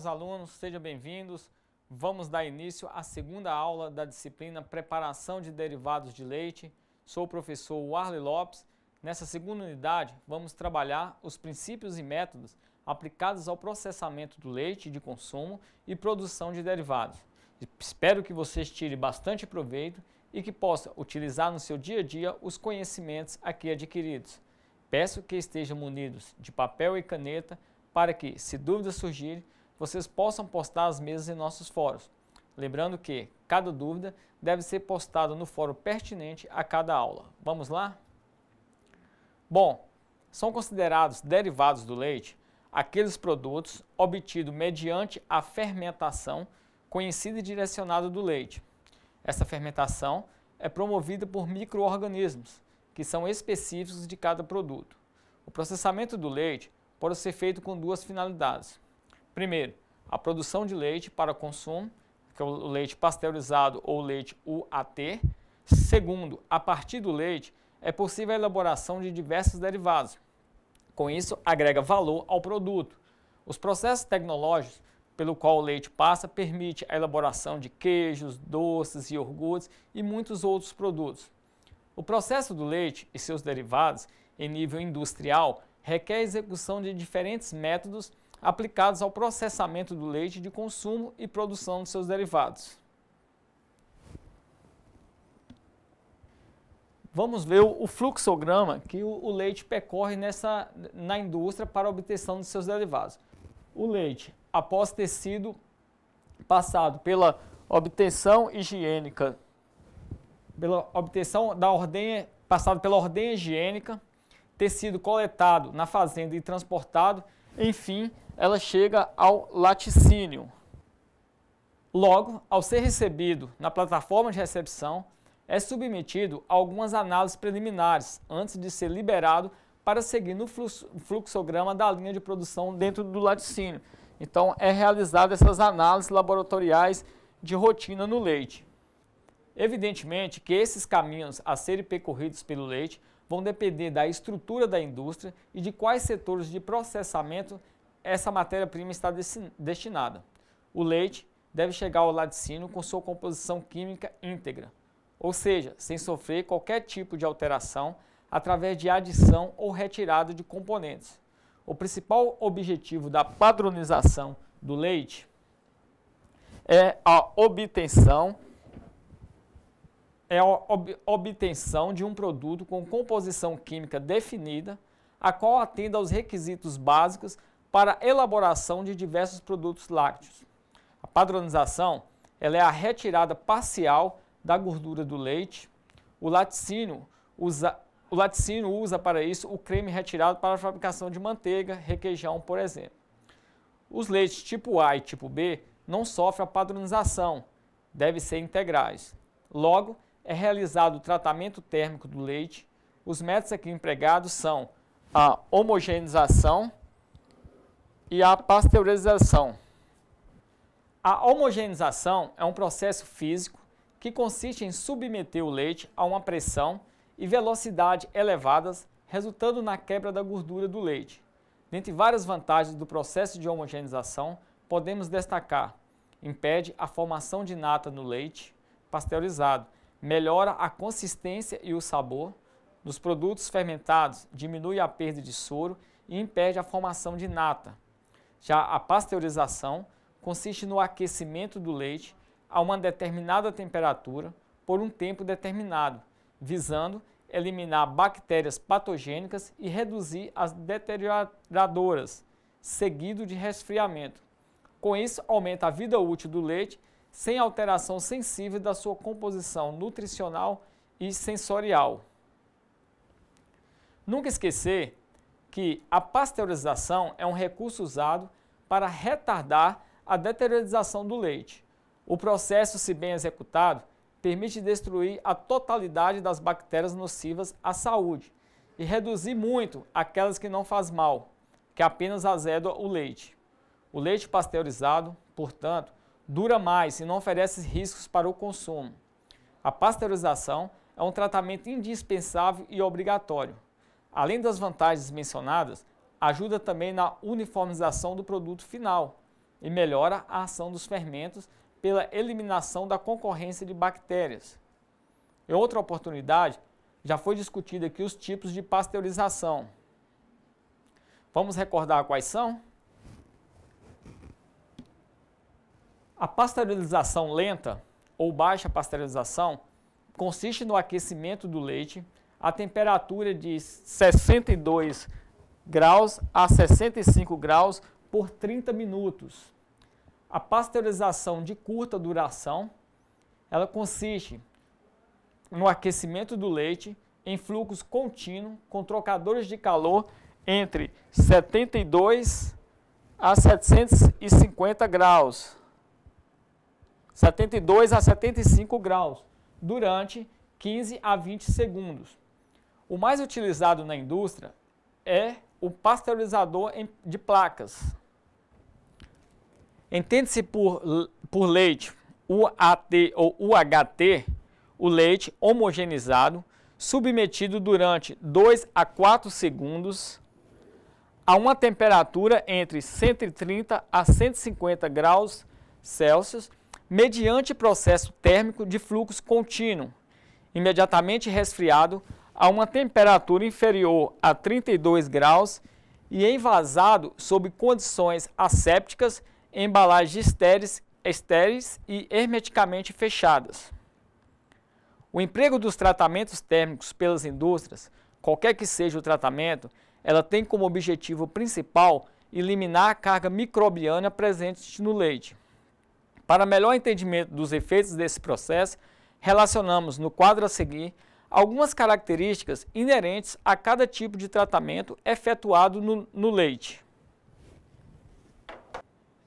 caros alunos, sejam bem-vindos. Vamos dar início à segunda aula da disciplina Preparação de Derivados de Leite. Sou o professor Warley Lopes. Nessa segunda unidade, vamos trabalhar os princípios e métodos aplicados ao processamento do leite de consumo e produção de derivados. Espero que vocês tirem bastante proveito e que possa utilizar no seu dia a dia os conhecimentos aqui adquiridos. Peço que estejam munidos de papel e caneta para que, se dúvidas surgirem, vocês possam postar as mesmas em nossos fóruns. Lembrando que cada dúvida deve ser postada no fórum pertinente a cada aula. Vamos lá? Bom, são considerados derivados do leite aqueles produtos obtidos mediante a fermentação conhecida e direcionada do leite. Essa fermentação é promovida por microorganismos, que são específicos de cada produto. O processamento do leite pode ser feito com duas finalidades. Primeiro, a produção de leite para consumo, que é o leite pasteurizado ou leite UAT. Segundo, a partir do leite é possível a elaboração de diversos derivados. Com isso, agrega valor ao produto. Os processos tecnológicos pelo qual o leite passa permite a elaboração de queijos, doces, iogurtes e muitos outros produtos. O processo do leite e seus derivados em nível industrial requer execução de diferentes métodos aplicados ao processamento do leite de consumo e produção de seus derivados. Vamos ver o, fluxograma que o, leite percorre nessa, na indústria para a obtenção de seus derivados. O leite, após ter sido passado pela obtenção higiênica, pela obtenção da ordem, passado pela ordem higiênica, ter sido coletado na fazenda e transportado, enfim, ela chega ao laticínio. Logo, ao ser recebido na plataforma de recepção, é submetido a algumas análises preliminares antes de ser liberado para seguir no fluxograma da linha de produção dentro do laticínio. Então, é realizada essas análises laboratoriais de rotina no leite. Evidentemente que esses caminhos a serem percorridos pelo leite vão depender da estrutura da indústria e de quais setores de processamento essa matéria-prima está destinada. O leite deve chegar ao laticínio com sua composição química íntegra, ou seja, sem sofrer qualquer tipo de alteração através de adição ou retirada de componentes. O principal objetivo da padronização do leite é a obtenção é a ob obtenção de um produto com composição química definida, a qual atenda aos requisitos básicos para a elaboração de diversos produtos lácteos. A padronização ela é a retirada parcial da gordura do leite. O laticínio usa, o laticínio usa para isso o creme retirado para a fabricação de manteiga, requeijão, por exemplo. Os leites tipo A e tipo B não sofrem a padronização, devem ser integrais. Logo, é realizado o tratamento térmico do leite. Os métodos aqui empregados são a homogeneização e a pasteurização. A homogeneização é um processo físico que consiste em submeter o leite a uma pressão e velocidade elevadas, resultando na quebra da gordura do leite. Dentre várias vantagens do processo de homogeneização, podemos destacar: impede a formação de nata no leite pasteurizado, melhora a consistência e o sabor dos produtos fermentados, diminui a perda de soro e impede a formação de nata. Já a pasteurização consiste no aquecimento do leite a uma determinada temperatura por um tempo determinado, visando eliminar bactérias patogênicas e reduzir as deterioradoras, seguido de resfriamento. Com isso, aumenta a vida útil do leite sem alteração sensível da sua composição nutricional e sensorial. Nunca esquecer que a pasteurização é um recurso usado para retardar a deteriorização do leite. O processo, se bem executado, permite destruir a totalidade das bactérias nocivas à saúde e reduzir muito aquelas que não faz mal, que apenas azedam o leite. O leite pasteurizado, portanto, dura mais e não oferece riscos para o consumo. A pasteurização é um tratamento indispensável e obrigatório. Além das vantagens mencionadas, ajuda também na uniformização do produto final, e melhora a ação dos fermentos pela eliminação da concorrência de bactérias. Em outra oportunidade, já foi discutido aqui os tipos de pasteurização. Vamos recordar quais são? A pasteurização lenta ou baixa pasteurização consiste no aquecimento do leite a temperatura de 62 graus a 65 graus por 30 minutos. A pasteurização de curta duração, ela consiste no aquecimento do leite em fluxo contínuo com trocadores de calor entre 72 a 750 graus. 72 a 75 graus durante 15 a 20 segundos. O mais utilizado na indústria é o pasteurizador de placas. Entende-se por, por leite UAT ou UHT o leite homogeneizado submetido durante 2 a 4 segundos a uma temperatura entre 130 a 150 graus Celsius mediante processo térmico de fluxo contínuo, imediatamente resfriado a uma temperatura inferior a 32 graus e envasado sob condições assépticas em embalagens estéreis, estéreis e hermeticamente fechadas. O emprego dos tratamentos térmicos pelas indústrias, qualquer que seja o tratamento, ela tem como objetivo principal eliminar a carga microbiana presente no leite. Para melhor entendimento dos efeitos desse processo, relacionamos no quadro a seguir algumas características inerentes a cada tipo de tratamento efetuado no, no leite.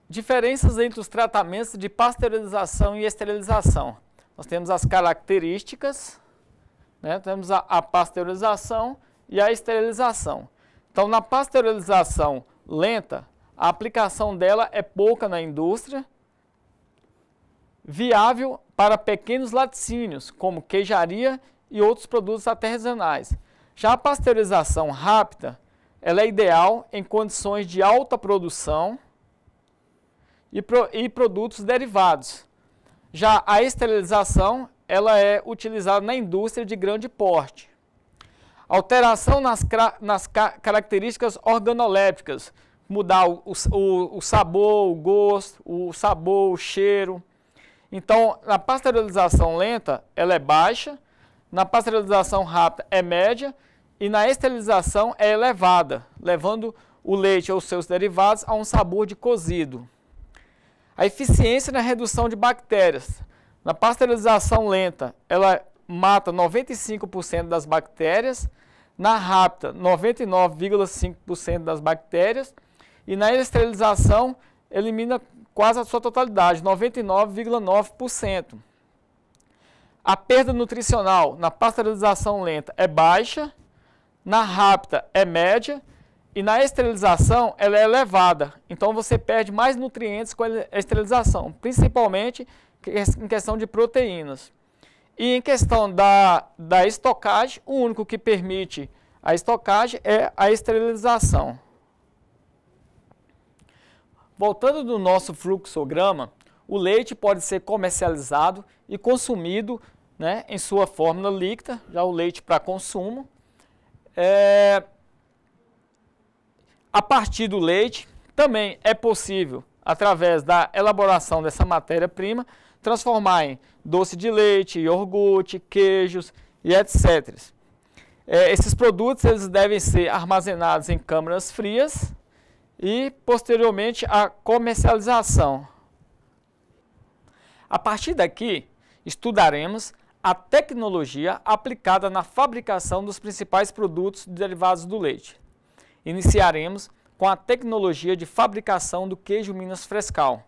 Diferenças entre os tratamentos de pasteurização e esterilização. Nós temos as características, né? temos a, a pasteurização e a esterilização. Então, na pasteurização lenta, a aplicação dela é pouca na indústria viável para pequenos laticínios, como queijaria e outros produtos artesanais. Já a pasteurização rápida, ela é ideal em condições de alta produção e, pro, e produtos derivados. Já a esterilização, ela é utilizada na indústria de grande porte. Alteração nas, nas características organolépticas, mudar o, o, o sabor, o gosto, o sabor, o cheiro, então, na pasteurização lenta, ela é baixa, na pasteurização rápida é média e na esterilização é elevada, levando o leite ou seus derivados a um sabor de cozido. A eficiência na redução de bactérias. Na pasteurização lenta, ela mata 95% das bactérias, na rápida, 99,5% das bactérias, e na esterilização, elimina quase a sua totalidade, 99,9%. A perda nutricional na pasteurização lenta é baixa, na rápida é média e na esterilização ela é elevada. Então você perde mais nutrientes com a esterilização, principalmente em questão de proteínas. E em questão da, da estocagem, o único que permite a estocagem é a esterilização. Voltando do nosso fluxograma, o leite pode ser comercializado e consumido né, em sua fórmula líquida, já o leite para consumo. É, a partir do leite, também é possível, através da elaboração dessa matéria-prima, transformar em doce de leite, iogurte, queijos e etc. É, esses produtos eles devem ser armazenados em câmaras frias e posteriormente a comercialização. A partir daqui, estudaremos a tecnologia aplicada na fabricação dos principais produtos derivados do leite. Iniciaremos com a tecnologia de fabricação do queijo Minas Frescal.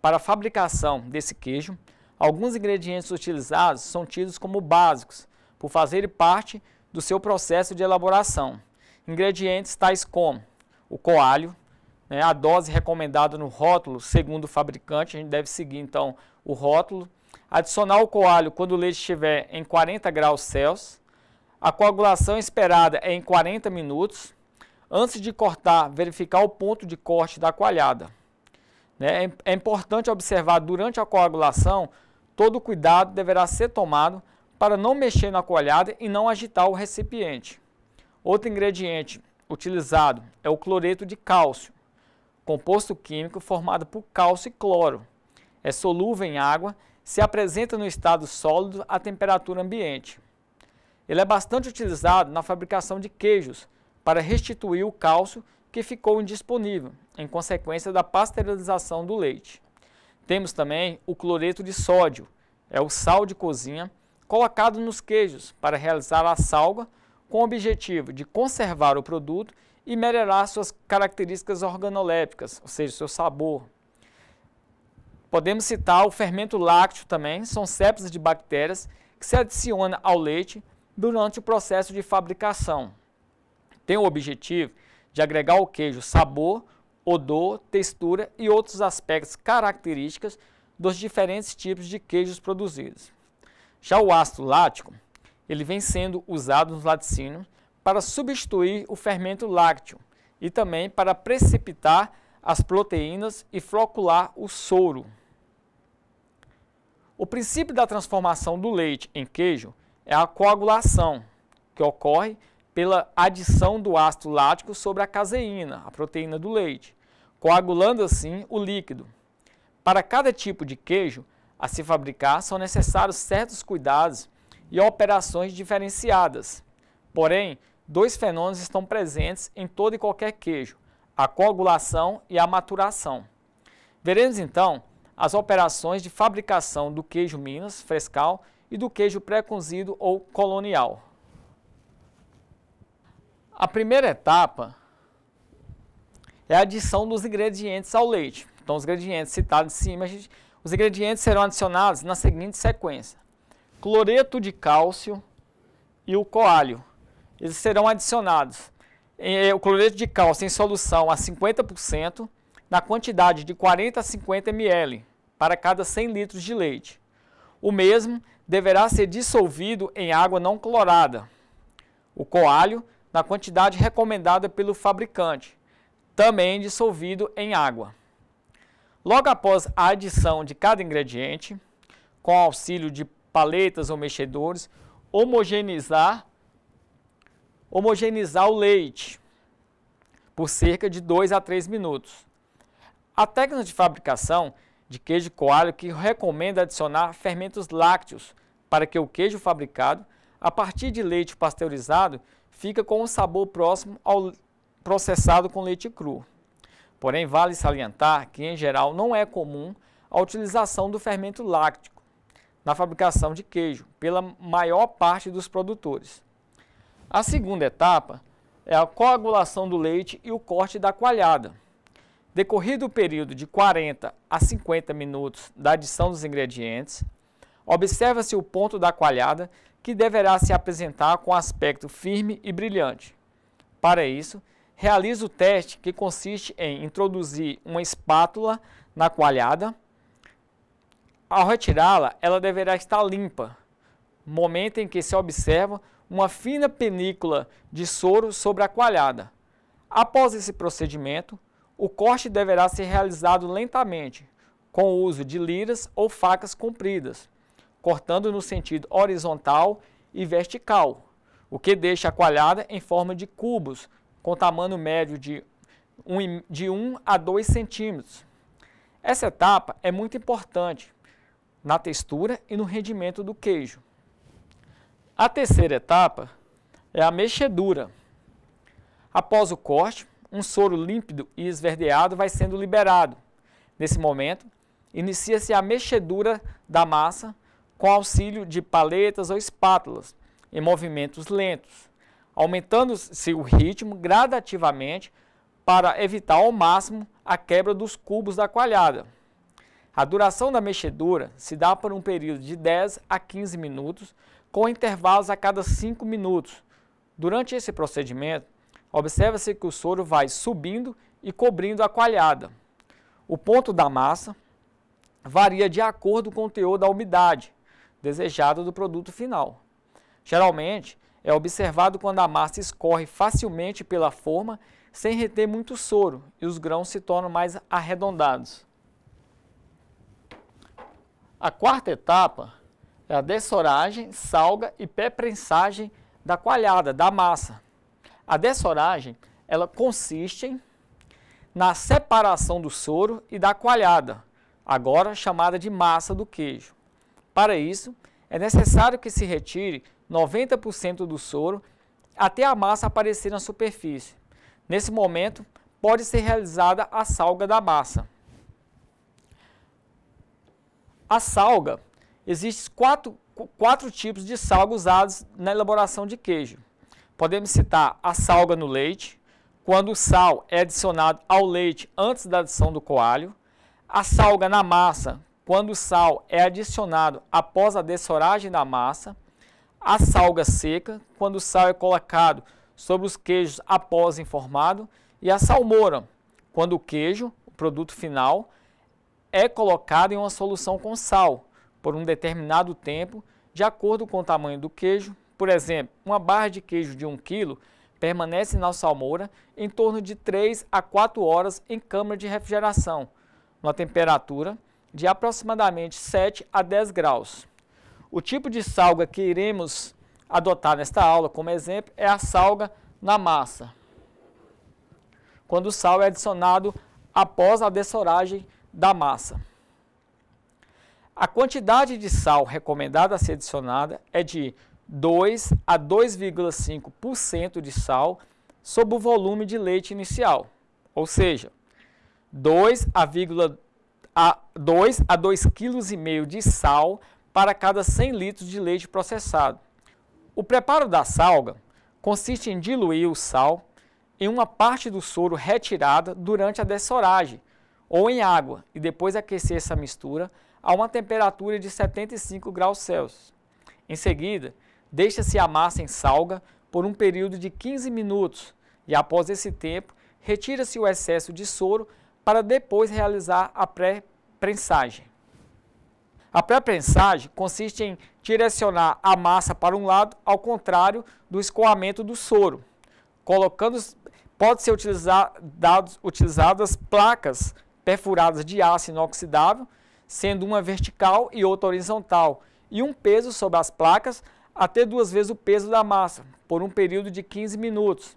Para a fabricação desse queijo, alguns ingredientes utilizados são tidos como básicos, por fazerem parte do seu processo de elaboração. Ingredientes tais como o coalho, né, a dose recomendada no rótulo, segundo o fabricante, a gente deve seguir então o rótulo. Adicionar o coalho quando o leite estiver em 40 graus Celsius. A coagulação esperada é em 40 minutos. Antes de cortar, verificar o ponto de corte da coalhada. Né? É, é importante observar durante a coagulação, todo cuidado deverá ser tomado para não mexer na coalhada e não agitar o recipiente. Outro ingrediente utilizado é o cloreto de cálcio, composto químico formado por cálcio e cloro. É solúvel em água, se apresenta no estado sólido à temperatura ambiente. Ele é bastante utilizado na fabricação de queijos para restituir o cálcio que ficou indisponível em consequência da pasteurização do leite. Temos também o cloreto de sódio, é o sal de cozinha colocado nos queijos para realizar a salga com o objetivo de conservar o produto e melhorar suas características organolépticas, ou seja, seu sabor. Podemos citar o fermento lácteo também, são sepsis de bactérias que se adicionam ao leite durante o processo de fabricação. Tem o objetivo de agregar ao queijo sabor, odor, textura e outros aspectos características dos diferentes tipos de queijos produzidos. Já o ácido lático, ele vem sendo usado nos laticínios para substituir o fermento lácteo e também para precipitar as proteínas e flocular o soro. O princípio da transformação do leite em queijo é a coagulação, que ocorre pela adição do ácido lático sobre a caseína, a proteína do leite, coagulando assim o líquido. Para cada tipo de queijo a se fabricar, são necessários certos cuidados e operações diferenciadas. Porém, dois fenômenos estão presentes em todo e qualquer queijo: a coagulação e a maturação. Veremos então as operações de fabricação do queijo Minas frescal e do queijo pré-cozido ou colonial. A primeira etapa é a adição dos ingredientes ao leite. Então, os ingredientes citados em cima, gente, os ingredientes serão adicionados na seguinte sequência: cloreto de cálcio e o coalho. Eles serão adicionados. O cloreto de cálcio em solução a 50%, na quantidade de 40 a 50 ml para cada 100 litros de leite. O mesmo deverá ser dissolvido em água não clorada. O coalho na quantidade recomendada pelo fabricante, também dissolvido em água. Logo após a adição de cada ingrediente, com auxílio de paletas ou mexedores, homogeneizar, homogeneizar o leite por cerca de 2 a 3 minutos. A técnica de fabricação de queijo coalho que recomenda adicionar fermentos lácteos para que o queijo fabricado a partir de leite pasteurizado fica com um sabor próximo ao processado com leite cru. Porém, vale salientar que, em geral, não é comum a utilização do fermento lácteo na fabricação de queijo pela maior parte dos produtores. A segunda etapa é a coagulação do leite e o corte da coalhada. Decorrido o período de 40 a 50 minutos da adição dos ingredientes, observa-se o ponto da coalhada que deverá se apresentar com aspecto firme e brilhante. Para isso, realiza o teste que consiste em introduzir uma espátula na coalhada ao retirá-la, ela deverá estar limpa, momento em que se observa uma fina penícula de soro sobre a coalhada. Após esse procedimento, o corte deverá ser realizado lentamente, com o uso de liras ou facas compridas, cortando no sentido horizontal e vertical, o que deixa a coalhada em forma de cubos, com tamanho médio de 1, de 1 a 2 centímetros. Essa etapa é muito importante, na textura e no rendimento do queijo. A terceira etapa é a mexedura. Após o corte, um soro límpido e esverdeado vai sendo liberado. Nesse momento, inicia-se a mexedura da massa com auxílio de paletas ou espátulas, em movimentos lentos, aumentando-se o ritmo gradativamente para evitar ao máximo a quebra dos cubos da coalhada. A duração da mexedura se dá por um período de 10 a 15 minutos, com intervalos a cada 5 minutos. Durante esse procedimento, observa-se que o soro vai subindo e cobrindo a coalhada. O ponto da massa varia de acordo com o teor da umidade desejada do produto final. Geralmente, é observado quando a massa escorre facilmente pela forma sem reter muito soro e os grãos se tornam mais arredondados. A quarta etapa é a dessoragem, salga e pré-prensagem da coalhada, da massa. A dessoragem, ela consiste na separação do soro e da coalhada, agora chamada de massa do queijo. Para isso, é necessário que se retire 90% do soro até a massa aparecer na superfície. Nesse momento, pode ser realizada a salga da massa. A salga, existem quatro, quatro tipos de salga usados na elaboração de queijo. Podemos citar a salga no leite, quando o sal é adicionado ao leite antes da adição do coalho, a salga na massa, quando o sal é adicionado após a dessoragem da massa, a salga seca, quando o sal é colocado sobre os queijos após informado, e a salmoura, quando o queijo, o produto final, é colocado em uma solução com sal por um determinado tempo, de acordo com o tamanho do queijo. Por exemplo, uma barra de queijo de 1 kg permanece na salmoura em torno de 3 a 4 horas em câmara de refrigeração, numa temperatura de aproximadamente 7 a 10 graus. O tipo de salga que iremos adotar nesta aula como exemplo é a salga na massa, quando o sal é adicionado após a dessoragem da massa. A quantidade de sal recomendada a ser adicionada é de 2 a 2,5% de sal sobre o volume de leite inicial, ou seja, 2 a, a 2 a 2,5 kg de sal para cada 100 litros de leite processado. O preparo da salga consiste em diluir o sal em uma parte do soro retirada durante a dessoragem ou em água e depois aquecer essa mistura a uma temperatura de 75 graus Celsius. Em seguida, deixa-se a massa em salga por um período de 15 minutos e após esse tempo, retira-se o excesso de soro para depois realizar a pré-prensagem. A pré-prensagem consiste em direcionar a massa para um lado, ao contrário do escoamento do soro. Colocando, pode ser utilizar, dados, utilizadas placas perfuradas de aço inoxidável, sendo uma vertical e outra horizontal, e um peso sobre as placas até duas vezes o peso da massa, por um período de 15 minutos.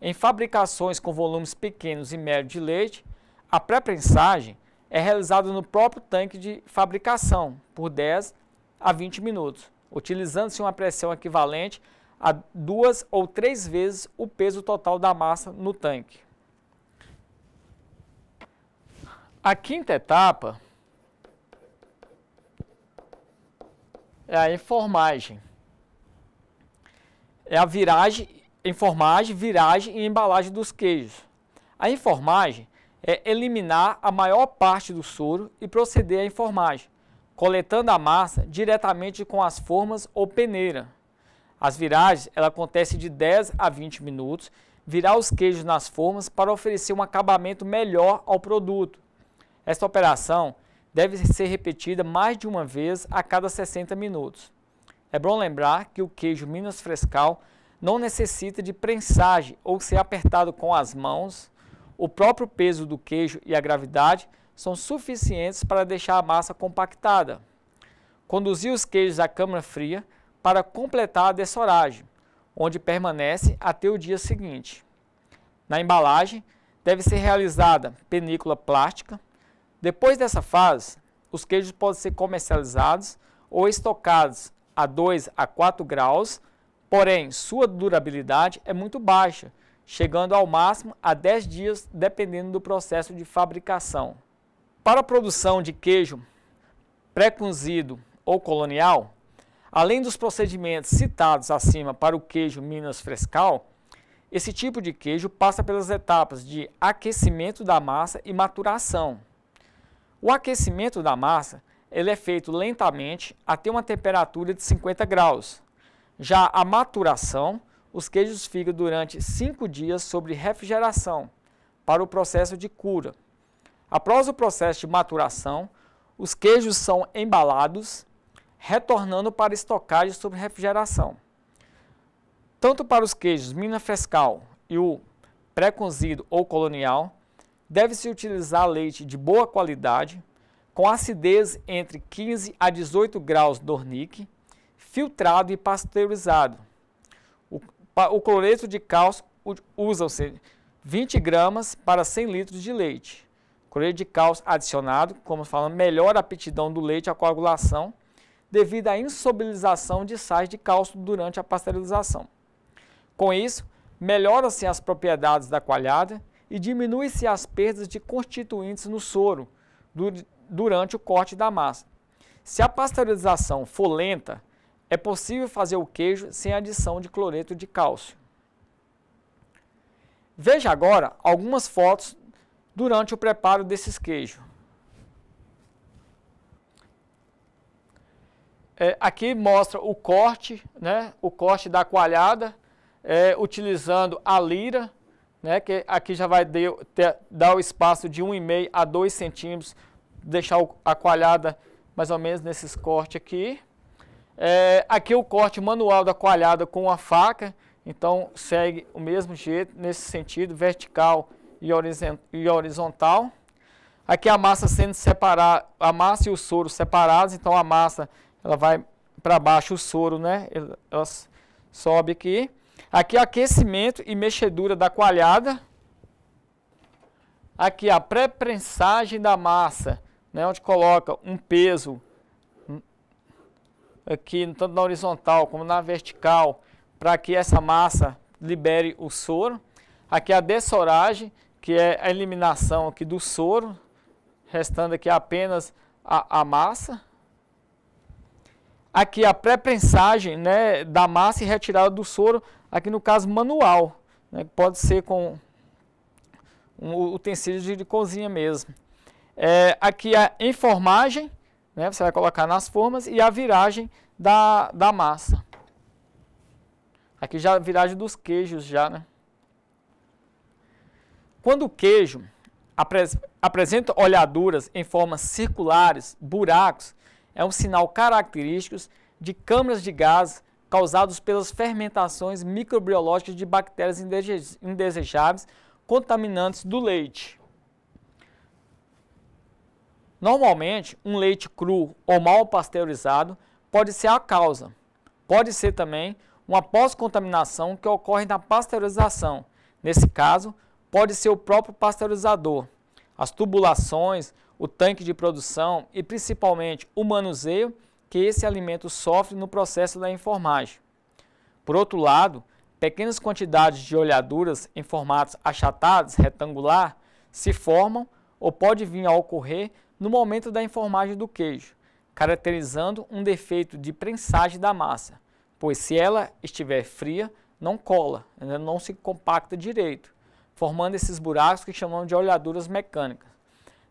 Em fabricações com volumes pequenos e médios de leite, a pré-prensagem é realizado no próprio tanque de fabricação por 10 a 20 minutos, utilizando-se uma pressão equivalente a duas ou três vezes o peso total da massa no tanque. A quinta etapa é a informagem. É a viragem, informagem, viragem e embalagem dos queijos. A informagem é eliminar a maior parte do soro e proceder à informagem, coletando a massa diretamente com as formas ou peneira. As viragens ela acontece de 10 a 20 minutos, virar os queijos nas formas para oferecer um acabamento melhor ao produto. Esta operação deve ser repetida mais de uma vez a cada 60 minutos. É bom lembrar que o queijo Minas Frescal não necessita de prensagem ou ser apertado com as mãos o próprio peso do queijo e a gravidade são suficientes para deixar a massa compactada. Conduzir os queijos à câmara fria para completar a dessoragem, onde permanece até o dia seguinte. Na embalagem, deve ser realizada penícula plástica. Depois dessa fase, os queijos podem ser comercializados ou estocados a 2 a 4 graus, porém sua durabilidade é muito baixa, chegando ao máximo a 10 dias, dependendo do processo de fabricação. Para a produção de queijo pré-cozido ou colonial, além dos procedimentos citados acima para o queijo Minas Frescal, esse tipo de queijo passa pelas etapas de aquecimento da massa e maturação. O aquecimento da massa ele é feito lentamente até uma temperatura de 50 graus. Já a maturação os queijos ficam durante cinco dias sob refrigeração para o processo de cura. Após o processo de maturação, os queijos são embalados, retornando para estocagem sob refrigeração. Tanto para os queijos Minas Frescal e o pré-cozido ou colonial, deve-se utilizar leite de boa qualidade, com acidez entre 15 a 18 graus Dornick, filtrado e pasteurizado. O, o cloreto de cálcio usa-se 20 gramas para 100 litros de leite. Cloreto de cálcio adicionado, como falando, melhora a aptidão do leite à coagulação devido à insolubilização de sais de cálcio durante a pasteurização. Com isso, melhoram-se as propriedades da coalhada e diminui-se as perdas de constituintes no soro durante o corte da massa. Se a pasteurização for lenta, é possível fazer o queijo sem adição de cloreto de cálcio. Veja agora algumas fotos durante o preparo desses queijos. É, aqui mostra o corte, né, o corte da coalhada, é, utilizando a lira, né, que aqui já vai de, ter, dar o espaço de 1,5 a 2 centímetros, deixar a coalhada mais ou menos nesses cortes aqui. É, aqui o corte manual da coalhada com a faca, então segue o mesmo jeito, nesse sentido, vertical e horizontal. Aqui a massa sendo separada, a massa e o soro separados, então a massa ela vai para baixo, o soro, né? Ela sobe aqui. Aqui aquecimento e mexedura da coalhada. Aqui a pré-prensagem da massa, né? Onde coloca um peso aqui, tanto na horizontal como na vertical, para que essa massa libere o soro. Aqui a dessoragem, que é a eliminação aqui do soro, restando aqui apenas a, a massa. Aqui a pré-prensagem né, da massa e retirada do soro, aqui no caso manual, né, pode ser com um utensílio de, de cozinha mesmo. É, aqui a enformagem, né, você vai colocar nas formas, e a viragem da, da massa. Aqui já a viragem dos queijos já, né? Quando o queijo apresenta olhaduras em formas circulares, buracos, é um sinal característico de câmaras de gás causados pelas fermentações microbiológicas de bactérias indesejáveis contaminantes do leite. Normalmente, um leite cru ou mal pasteurizado pode ser a causa. Pode ser também uma pós-contaminação que ocorre na pasteurização. Nesse caso, pode ser o próprio pasteurizador, as tubulações, o tanque de produção e principalmente o manuseio que esse alimento sofre no processo da enformagem. Por outro lado, pequenas quantidades de olhaduras em formatos achatados, retangular, se formam ou pode vir a ocorrer no momento da enformagem do queijo, caracterizando um defeito de prensagem da massa, pois se ela estiver fria, não cola, não se compacta direito formando esses buracos que chamamos de olhaduras mecânicas.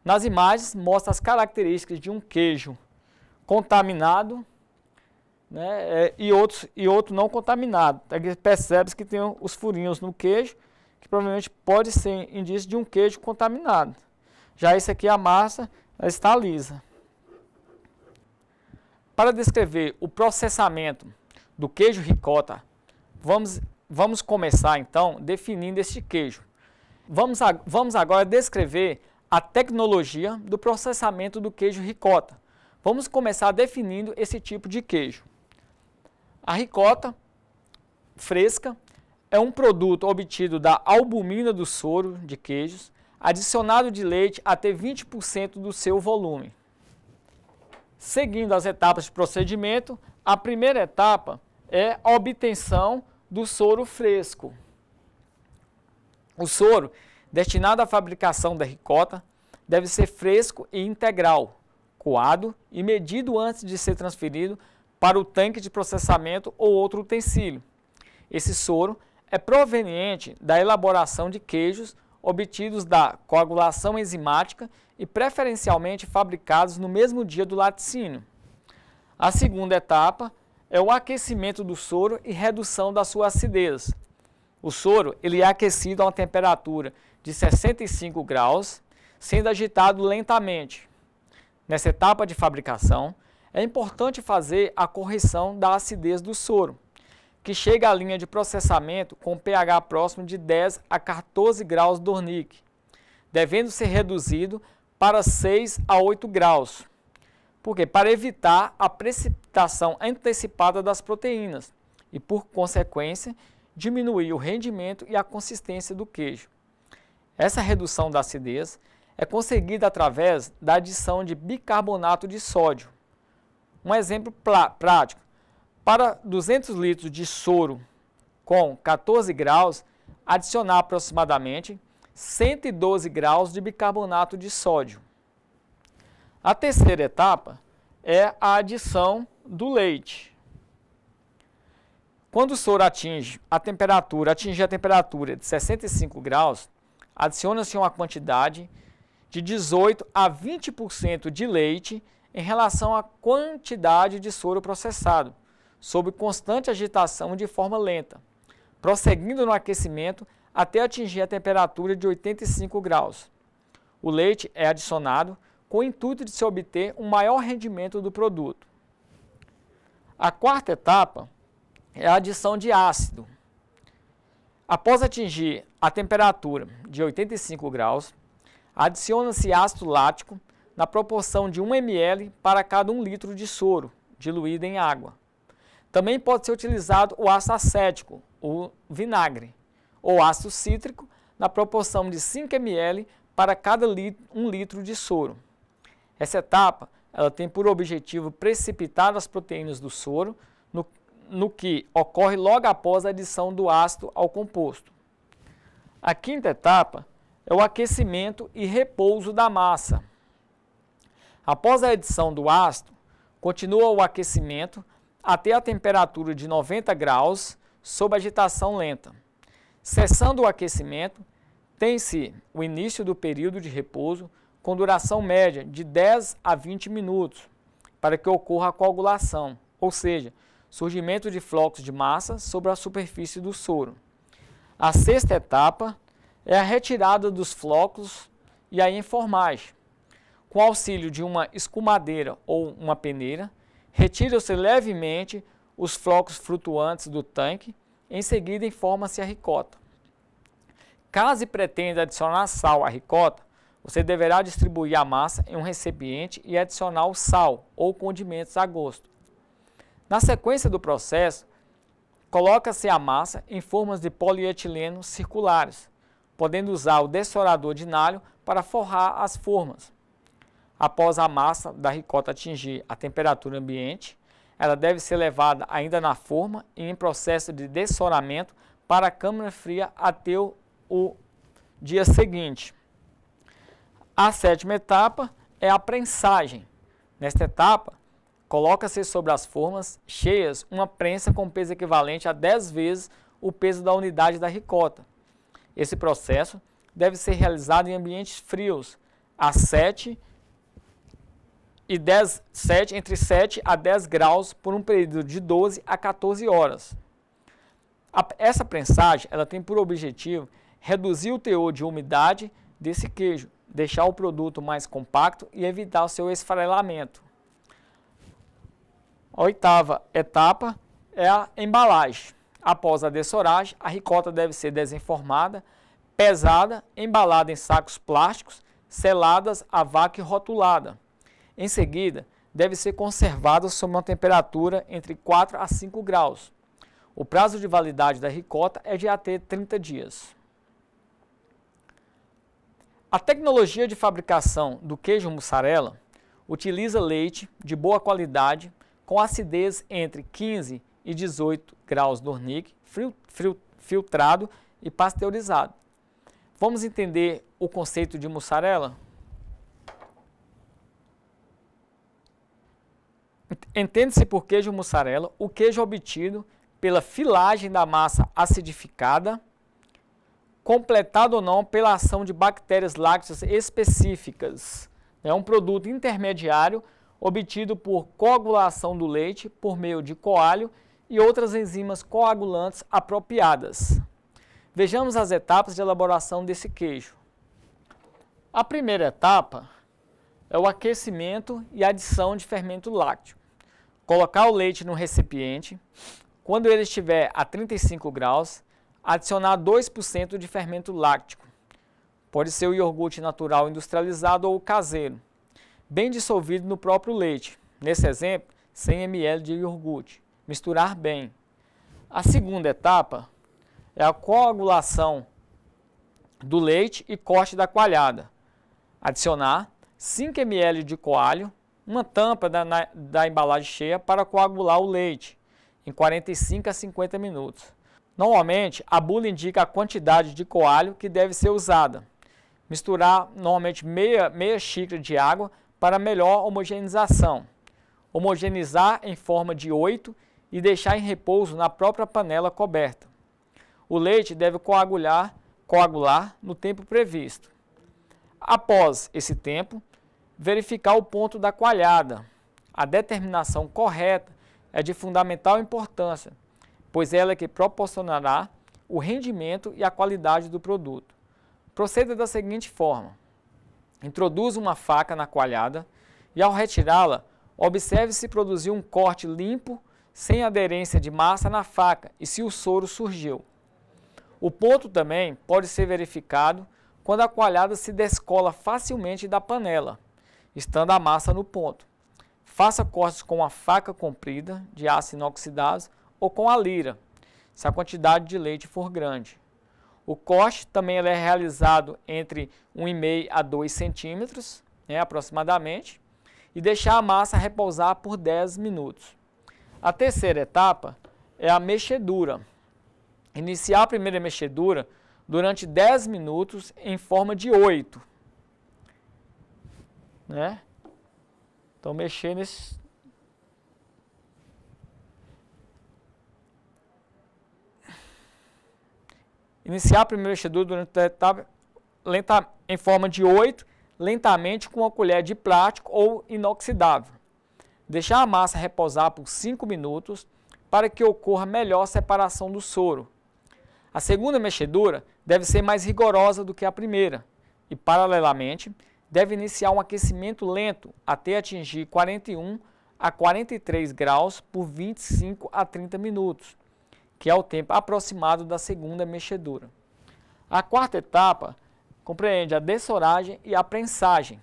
Nas imagens mostra as características de um queijo contaminado né, é, e, outros, e outro não contaminado. Aqui percebe que tem os furinhos no queijo, que provavelmente pode ser indício de um queijo contaminado. Já esse aqui, a massa, está lisa. Para descrever o processamento do queijo ricota, vamos, vamos começar então definindo este queijo. Vamos, a, vamos agora descrever a tecnologia do processamento do queijo ricota. Vamos começar definindo esse tipo de queijo. A ricota fresca é um produto obtido da albumina do soro de queijos, adicionado de leite até 20% do seu volume. Seguindo as etapas de procedimento, a primeira etapa é a obtenção do soro fresco. O soro, destinado à fabricação da ricota, deve ser fresco e integral, coado e medido antes de ser transferido para o tanque de processamento ou outro utensílio. Esse soro é proveniente da elaboração de queijos obtidos da coagulação enzimática e preferencialmente fabricados no mesmo dia do laticínio. A segunda etapa é o aquecimento do soro e redução da sua acidez. O soro ele é aquecido a uma temperatura de 65 graus, sendo agitado lentamente. Nessa etapa de fabricação, é importante fazer a correção da acidez do soro, que chega à linha de processamento com pH próximo de 10 a 14 graus Dornick, devendo ser reduzido para 6 a 8 graus. Por quê? Para evitar a precipitação antecipada das proteínas e, por consequência, diminuir o rendimento e a consistência do queijo. Essa redução da acidez é conseguida através da adição de bicarbonato de sódio. Um exemplo prático: para 200 litros de soro com 14 graus, adicionar aproximadamente 112 graus de bicarbonato de sódio. A terceira etapa é a adição do leite. Quando o soro atinge a temperatura, atingir a temperatura de 65 graus, adiciona-se uma quantidade de 18 a 20% de leite em relação à quantidade de soro processado, sob constante agitação de forma lenta, prosseguindo no aquecimento até atingir a temperatura de 85 graus. O leite é adicionado com o intuito de se obter um maior rendimento do produto. A quarta etapa é a adição de ácido. Após atingir a temperatura de 85 graus, adiciona-se ácido lático na proporção de 1 ml para cada 1 litro de soro diluído em água. Também pode ser utilizado o ácido acético, o vinagre, ou ácido cítrico na proporção de 5 ml para cada 1 litro de soro. Essa etapa ela tem por objetivo precipitar as proteínas do soro no, no que ocorre logo após a adição do ácido ao composto. A quinta etapa é o aquecimento e repouso da massa. Após a adição do ácido, continua o aquecimento até a temperatura de 90 graus sob agitação lenta. Cessando o aquecimento, tem-se o início do período de repouso com duração média de 10 a 20 minutos para que ocorra a coagulação, ou seja, surgimento de flocos de massa sobre a superfície do soro. A sexta etapa é a retirada dos flocos e a informagem. Com auxílio de uma escumadeira ou uma peneira, retira-se levemente os flocos flutuantes do tanque, em seguida informa-se a ricota. Caso pretenda adicionar sal à ricota, você deverá distribuir a massa em um recipiente e adicionar o sal ou condimentos a gosto. Na sequência do processo, coloca-se a massa em formas de polietileno circulares, podendo usar o dessorador de nalho para forrar as formas. Após a massa da ricota atingir a temperatura ambiente, ela deve ser levada ainda na forma e em processo de dessoramento para a câmara fria até o, o dia seguinte. A sétima etapa é a prensagem. Nesta etapa, coloca-se sobre as formas cheias uma prensa com peso equivalente a 10 vezes o peso da unidade da ricota. Esse processo deve ser realizado em ambientes frios, a 7 e 10, 7, entre 7 a 10 graus por um período de 12 a 14 horas. A, essa prensagem ela tem por objetivo reduzir o teor de umidade desse queijo, deixar o produto mais compacto e evitar o seu esfarelamento. A oitava etapa é a embalagem. Após a dessoragem, a ricota deve ser desenformada, pesada, embalada em sacos plásticos, seladas a vácuo e rotulada. Em seguida, deve ser conservada sob uma temperatura entre 4 a 5 graus. O prazo de validade da ricota é de até 30 dias. A tecnologia de fabricação do queijo mussarela utiliza leite de boa qualidade com acidez entre 15 e 18 graus Dornick, filtrado e pasteurizado. Vamos entender o conceito de mussarela? Entende-se por queijo mussarela o queijo obtido pela filagem da massa acidificada completado ou não pela ação de bactérias lácteas específicas. É um produto intermediário obtido por coagulação do leite por meio de coalho e outras enzimas coagulantes apropriadas. Vejamos as etapas de elaboração desse queijo. A primeira etapa é o aquecimento e adição de fermento lácteo. Colocar o leite no recipiente. Quando ele estiver a 35 graus, adicionar 2% de fermento láctico. Pode ser o iogurte natural industrializado ou caseiro, bem dissolvido no próprio leite. Nesse exemplo, 100 ml de iogurte. Misturar bem. A segunda etapa é a coagulação do leite e corte da coalhada. Adicionar 5 ml de coalho, uma tampa da, na, da embalagem cheia para coagular o leite em 45 a 50 minutos. Normalmente, a bula indica a quantidade de coalho que deve ser usada. Misturar normalmente meia, meia xícara de água para melhor homogeneização. Homogeneizar em forma de 8 e deixar em repouso na própria panela coberta. O leite deve coagular, coagular no tempo previsto. Após esse tempo, verificar o ponto da coalhada. A determinação correta é de fundamental importância, pois ela é que proporcionará o rendimento e a qualidade do produto. Proceda da seguinte forma: introduza uma faca na coalhada e, ao retirá-la, observe se produziu um corte limpo, sem aderência de massa na faca e se o soro surgiu. O ponto também pode ser verificado quando a coalhada se descola facilmente da panela, estando a massa no ponto. Faça cortes com a faca comprida de aço inoxidável ou com a lira, se a quantidade de leite for grande. O corte também é realizado entre 1,5 a 2 centímetros, né, aproximadamente, e deixar a massa repousar por 10 minutos. A terceira etapa é a mexedura. Iniciar a primeira mexedura durante 10 minutos em forma de 8. Né? Então, mexer nesse. Iniciar a primeira mexedura durante a etapa lenta, em forma de 8, lentamente com uma colher de plástico ou inoxidável. Deixar a massa repousar por 5 minutos para que ocorra melhor separação do soro. A segunda mexedura deve ser mais rigorosa do que a primeira e, paralelamente, deve iniciar um aquecimento lento até atingir 41 a 43 graus por 25 a 30 minutos, que é o tempo aproximado da segunda mexedura. A quarta etapa compreende a dessoragem e a prensagem.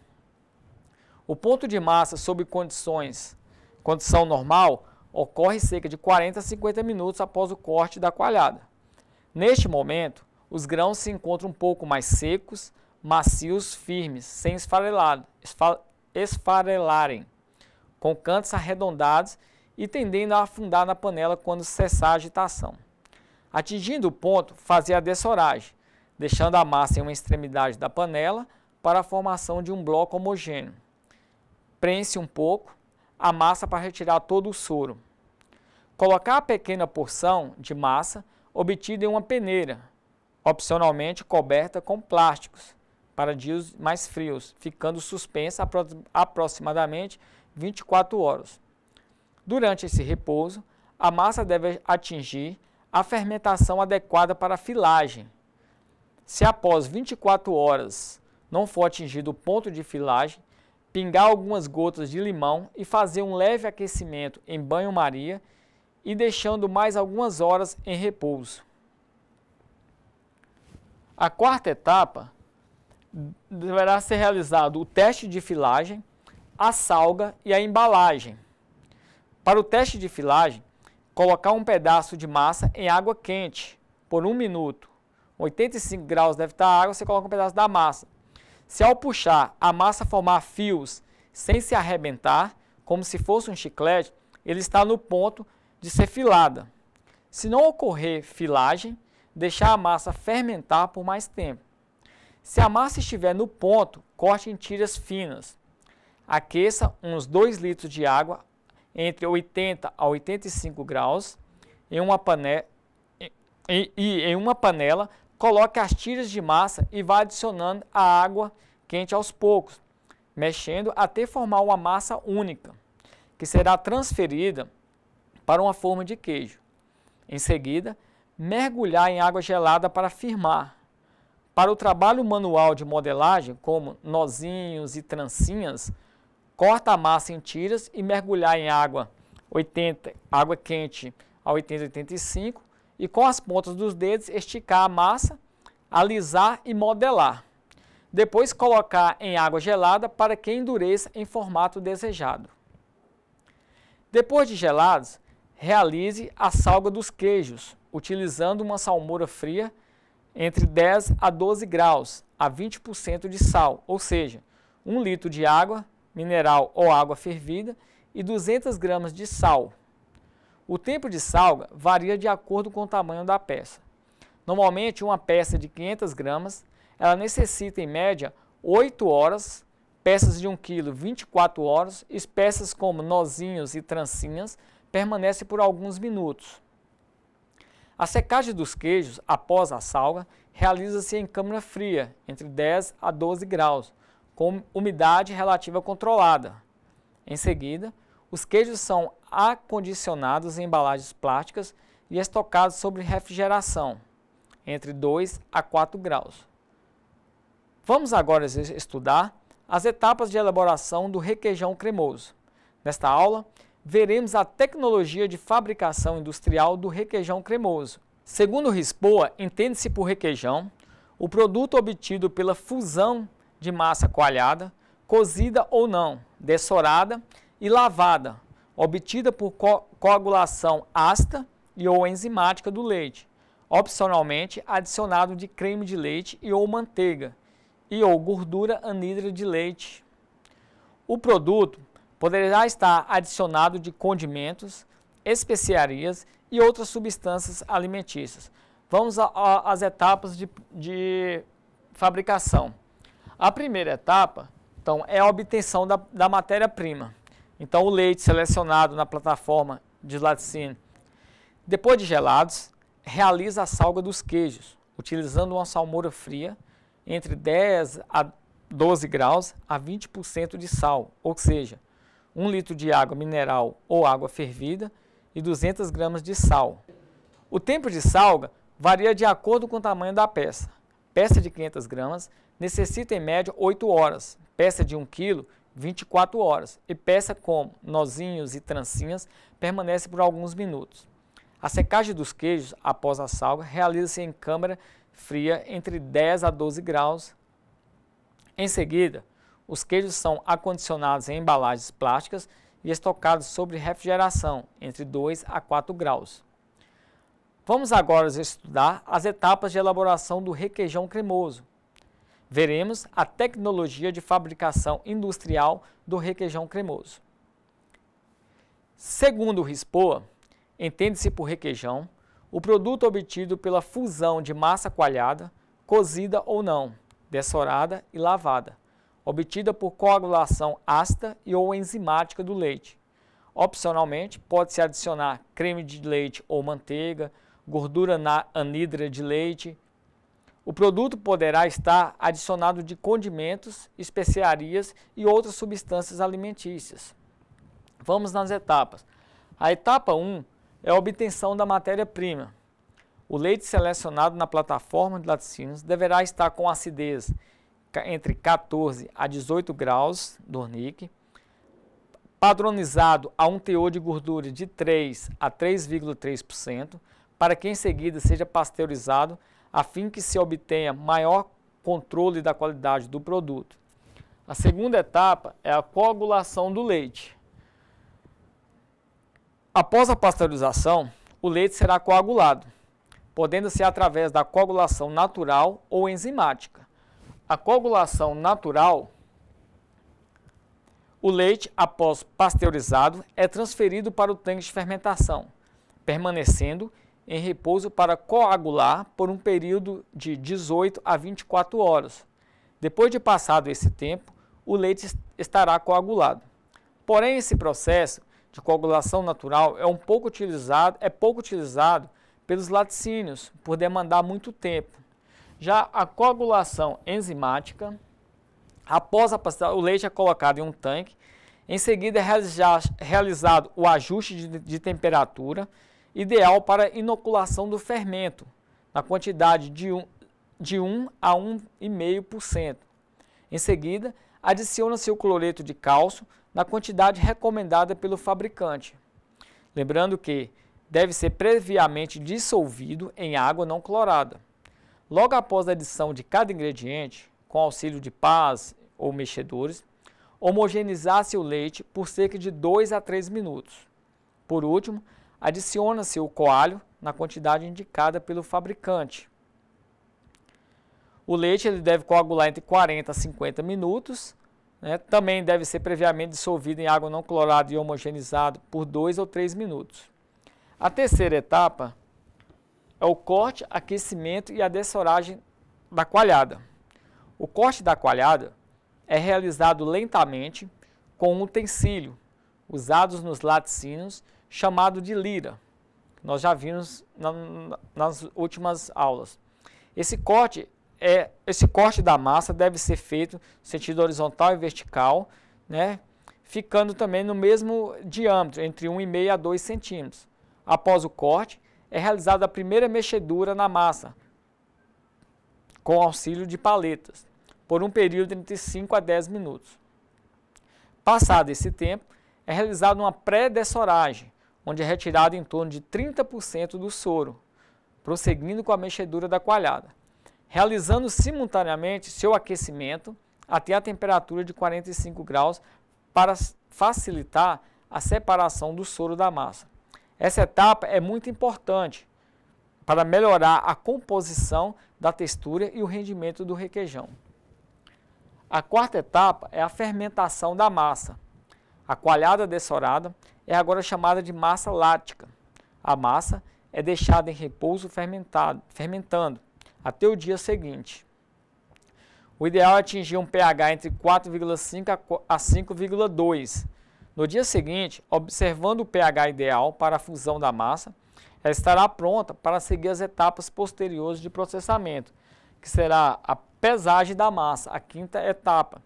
O ponto de massa sob condições, condição normal ocorre cerca de 40 a 50 minutos após o corte da coalhada. Neste momento, os grãos se encontram um pouco mais secos, macios, firmes, sem esfarelarem, com cantos arredondados e tendendo a afundar na panela quando cessar a agitação. Atingindo o ponto, fazer a dessoragem, deixando a massa em uma extremidade da panela para a formação de um bloco homogêneo. Prense um pouco a massa para retirar todo o soro. Colocar a pequena porção de massa obtida em uma peneira, opcionalmente coberta com plásticos, para dias mais frios, ficando suspensa apro aproximadamente 24 horas. Durante esse repouso, a massa deve atingir a fermentação adequada para a filagem. Se após 24 horas não for atingido o ponto de filagem, pingar algumas gotas de limão e fazer um leve aquecimento em banho-maria e deixando mais algumas horas em repouso. A quarta etapa deverá ser realizado o teste de filagem, a salga e a embalagem. Para o teste de filagem, colocar um pedaço de massa em água quente por um minuto. 85 graus deve estar a água, você coloca um pedaço da massa. Se ao puxar a massa formar fios sem se arrebentar, como se fosse um chiclete, ele está no ponto de ser filada. Se não ocorrer filagem, deixar a massa fermentar por mais tempo. Se a massa estiver no ponto, corte em tiras finas. Aqueça uns 2 litros de água entre 80 a 85 graus em uma panela, e, e em uma panela coloque as tiras de massa e vá adicionando a água quente aos poucos, mexendo até formar uma massa única, que será transferida para uma forma de queijo. Em seguida, mergulhar em água gelada para firmar. Para o trabalho manual de modelagem, como nozinhos e trancinhas, corta a massa em tiras e mergulhar em água 80, água quente a 80 85 e com as pontas dos dedos esticar a massa, alisar e modelar. Depois colocar em água gelada para que endureça em formato desejado. Depois de gelados, realize a salga dos queijos, utilizando uma salmoura fria entre 10 a 12 graus, a 20% de sal, ou seja, 1 litro de água mineral ou água fervida e 200 gramas de sal. O tempo de salga varia de acordo com o tamanho da peça. Normalmente, uma peça de 500 gramas, ela necessita em média 8 horas, peças de 1 kg 24 horas, e peças como nozinhos e trancinhas permanecem por alguns minutos. A secagem dos queijos após a salga realiza-se em câmara fria, entre 10 a 12 graus, com umidade relativa controlada. Em seguida, os queijos são acondicionados em embalagens plásticas e estocados sobre refrigeração, entre 2 a 4 graus. Vamos agora estudar as etapas de elaboração do requeijão cremoso. Nesta aula, veremos a tecnologia de fabricação industrial do requeijão cremoso. Segundo RISPOA, entende-se por requeijão o produto obtido pela fusão de massa coalhada, cozida ou não, dessorada e lavada, obtida por co coagulação ácida e ou enzimática do leite, opcionalmente adicionado de creme de leite e ou manteiga, e ou gordura anídrica de leite. O produto poderá estar adicionado de condimentos, especiarias e outras substâncias alimentícias. Vamos às etapas de, de fabricação. A primeira etapa, então, é a obtenção da, da matéria-prima. Então, o leite selecionado na plataforma de laticínio. Depois de gelados, realiza a salga dos queijos, utilizando uma salmoura fria entre 10 a 12 graus a 20% de sal, ou seja, 1 litro de água mineral ou água fervida e 200 gramas de sal. O tempo de salga varia de acordo com o tamanho da peça. Peça de 500 gramas necessita em média 8 horas, peça de 1 kg 24 horas e peça com nozinhos e trancinhas permanece por alguns minutos. A secagem dos queijos após a salga realiza-se em câmara fria entre 10 a 12 graus. Em seguida, os queijos são acondicionados em embalagens plásticas e estocados sobre refrigeração entre 2 a 4 graus. Vamos agora estudar as etapas de elaboração do requeijão cremoso. Veremos a tecnologia de fabricação industrial do requeijão cremoso. Segundo o RISPOA, entende-se por requeijão o produto obtido pela fusão de massa coalhada, cozida ou não, dessorada e lavada, obtida por coagulação ácida e ou enzimática do leite. Opcionalmente, pode-se adicionar creme de leite ou manteiga, gordura anidra de leite. O produto poderá estar adicionado de condimentos, especiarias e outras substâncias alimentícias. Vamos nas etapas. A etapa 1 é a obtenção da matéria-prima. O leite selecionado na plataforma de laticínios deverá estar com acidez entre 14 a 18 graus Dornick, padronizado a um teor de gordura de 3 a 3,3%, para que em seguida seja pasteurizado, a fim que se obtenha maior controle da qualidade do produto. A segunda etapa é a coagulação do leite. Após a pasteurização, o leite será coagulado, podendo ser através da coagulação natural ou enzimática. A coagulação natural, o leite, após pasteurizado, é transferido para o tanque de fermentação, permanecendo em repouso para coagular por um período de 18 a 24 horas. Depois de passado esse tempo, o leite estará coagulado. Porém, esse processo de coagulação natural é um pouco utilizado, é pouco utilizado pelos laticínios por demandar muito tempo. Já a coagulação enzimática, após a o leite é colocado em um tanque, em seguida é realizado o ajuste de, de temperatura ideal para inoculação do fermento, na quantidade de 1, de 1 a 1,5%. Em seguida, adiciona-se o cloreto de cálcio na quantidade recomendada pelo fabricante. Lembrando que deve ser previamente dissolvido em água não clorada. Logo após a adição de cada ingrediente, com auxílio de pás ou mexedores. Homogenizar-se o leite por cerca de 2 a 3 minutos. Por último, adiciona-se o coalho na quantidade indicada pelo fabricante. O leite ele deve coagular entre 40 a 50 minutos. Né? Também deve ser previamente dissolvido em água não clorada e homogeneizado por 2 ou 3 minutos. A terceira etapa é o corte, aquecimento e a dessoragem da coalhada. O corte da coalhada é realizado lentamente com um utensílio usados nos laticínios chamado de lira. Nós já vimos na, nas últimas aulas. Esse corte é esse corte da massa deve ser feito no sentido horizontal e vertical, né? ficando também no mesmo diâmetro, entre 1,5 a 2 centímetros. Após o corte, é realizada a primeira mexedura na massa, com auxílio de paletas, por um período entre 5 a 10 minutos. Passado esse tempo, é realizada uma pré-dessoragem, onde é retirado em torno de 30% do soro, prosseguindo com a mexedura da coalhada, realizando simultaneamente seu aquecimento até a temperatura de 45 graus para facilitar a separação do soro da massa. Essa etapa é muito importante para melhorar a composição da textura e o rendimento do requeijão. A quarta etapa é a fermentação da massa. A coalhada dessorada é agora chamada de massa lática. A massa é deixada em repouso fermentado, fermentando até o dia seguinte. O ideal é atingir um pH entre 4,5 a 5,2. No dia seguinte, observando o pH ideal para a fusão da massa, ela estará pronta para seguir as etapas posteriores de processamento, que será a pesagem da massa, a quinta etapa.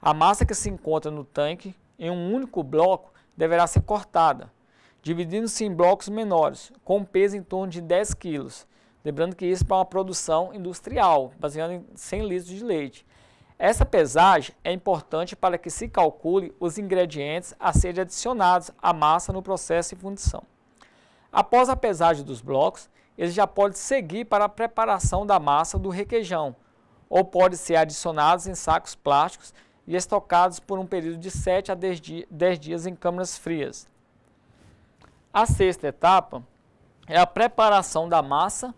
A massa que se encontra no tanque em um único bloco deverá ser cortada, dividindo-se em blocos menores, com peso em torno de 10 kg. Lembrando que isso é para uma produção industrial, baseada em 100 litros de leite. Essa pesagem é importante para que se calcule os ingredientes a serem adicionados à massa no processo de fundição. Após a pesagem dos blocos, eles já podem seguir para a preparação da massa do requeijão, ou podem ser adicionados em sacos plásticos e estocados por um período de 7 a 10 dias em câmaras frias. A sexta etapa é a preparação da massa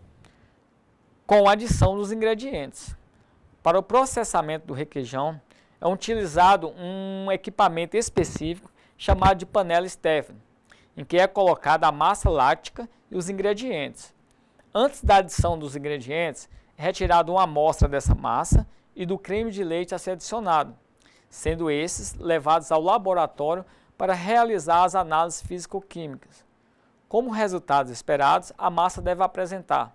com a adição dos ingredientes. Para o processamento do requeijão, é utilizado um equipamento específico chamado de panela Steffen, em que é colocada a massa láctica e os ingredientes. Antes da adição dos ingredientes, é retirada uma amostra dessa massa e do creme de leite a ser adicionado sendo esses levados ao laboratório para realizar as análises físico-químicas. Como resultados esperados, a massa deve apresentar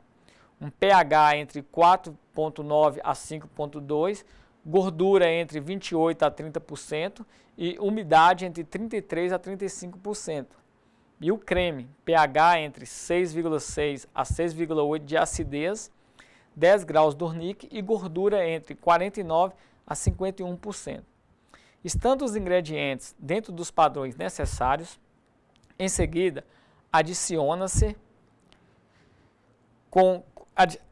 um pH entre 4,9 a 5,2, gordura entre 28 a 30% e umidade entre 33 a 35%. E o creme, pH entre 6,6 a 6,8 de acidez, 10 graus Dornick e gordura entre 49 a 51%. Estando os ingredientes dentro dos padrões necessários, em seguida adiciona-se com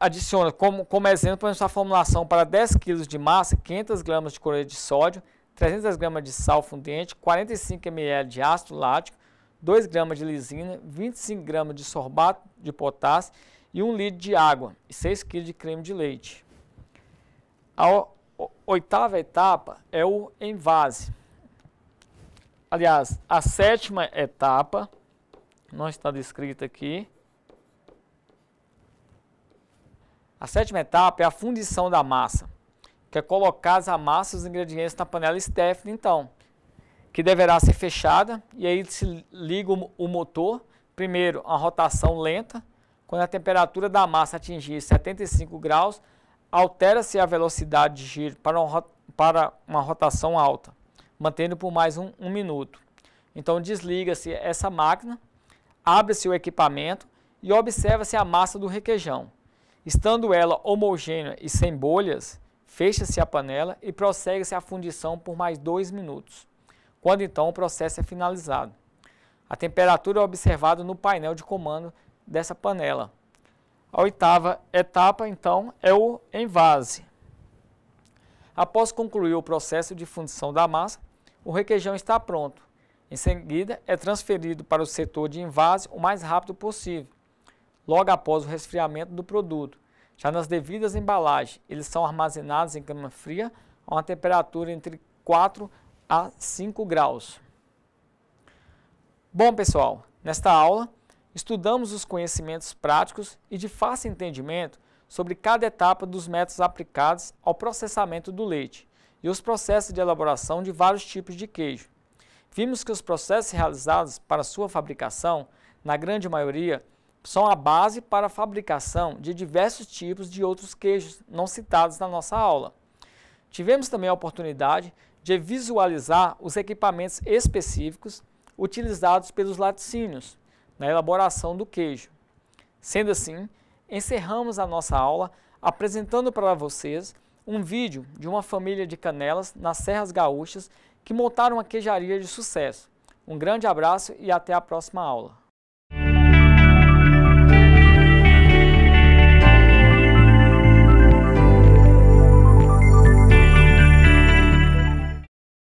adiciona como, como exemplo a formulação para 10 kg de massa, 500 gramas de cloreto de sódio, 300 gramas de sal fundente, 45 ml de ácido lático, 2 gramas de lisina, 25 gramas de sorbato de potássio e 1 litro de água e 6 kg de creme de leite. Ao oitava etapa é o envase. Aliás, a sétima etapa, não está descrita aqui. A sétima etapa é a fundição da massa, que é colocar as amassas e os ingredientes na panela Steffen, então, que deverá ser fechada e aí se liga o motor, primeiro a rotação lenta, quando a temperatura da massa atingir 75 graus, altera-se a velocidade de giro para uma, para uma rotação alta, mantendo por mais um, um minuto. Então desliga-se essa máquina, abre-se o equipamento e observa-se a massa do requeijão. Estando ela homogênea e sem bolhas, fecha-se a panela e prossegue-se a fundição por mais dois minutos, quando então o processo é finalizado. A temperatura é observada no painel de comando dessa panela. A oitava etapa, então, é o envase. Após concluir o processo de fundição da massa, o requeijão está pronto. Em seguida, é transferido para o setor de invase o mais rápido possível, logo após o resfriamento do produto. Já nas devidas embalagens, eles são armazenados em câmara fria a uma temperatura entre 4 a 5 graus. Bom, pessoal, nesta aula estudamos os conhecimentos práticos e de fácil entendimento sobre cada etapa dos métodos aplicados ao processamento do leite e os processos de elaboração de vários tipos de queijo. Vimos que os processos realizados para sua fabricação, na grande maioria, são a base para a fabricação de diversos tipos de outros queijos não citados na nossa aula. Tivemos também a oportunidade de visualizar os equipamentos específicos utilizados pelos laticínios na elaboração do queijo. Sendo assim, encerramos a nossa aula apresentando para vocês um vídeo de uma família de canelas nas Serras Gaúchas que montaram uma queijaria de sucesso. Um grande abraço e até a próxima aula.